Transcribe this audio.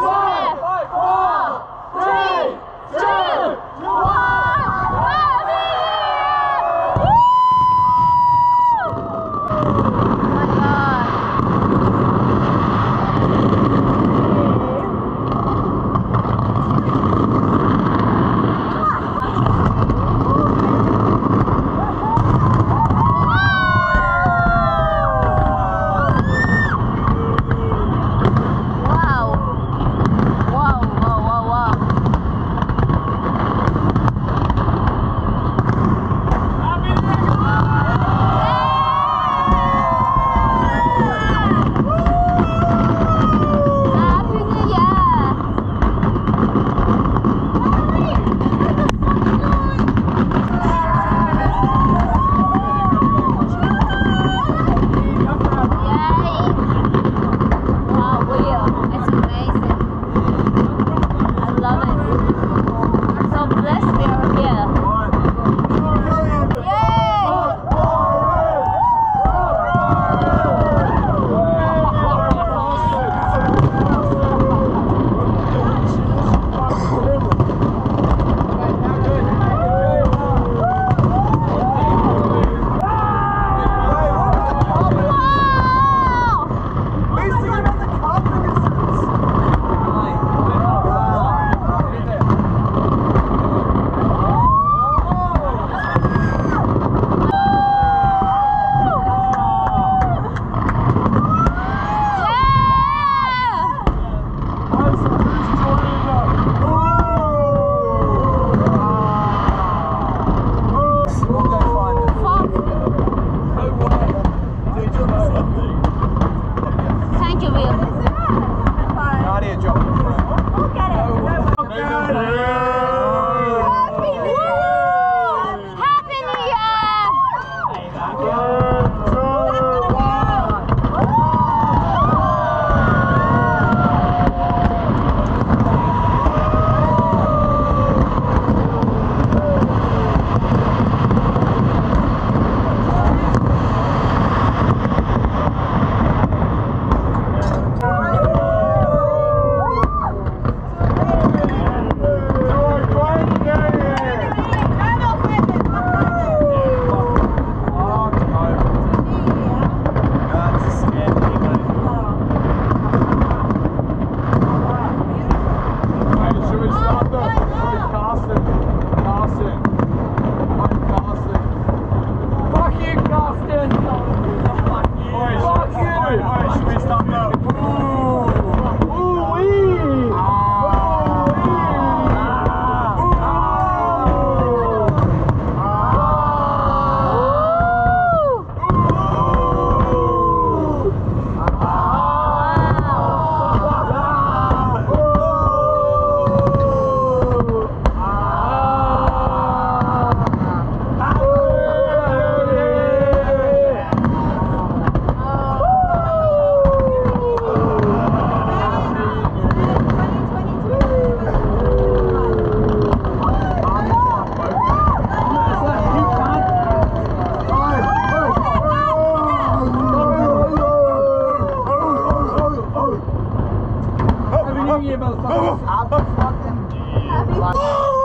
Whoa! Bye. job. Have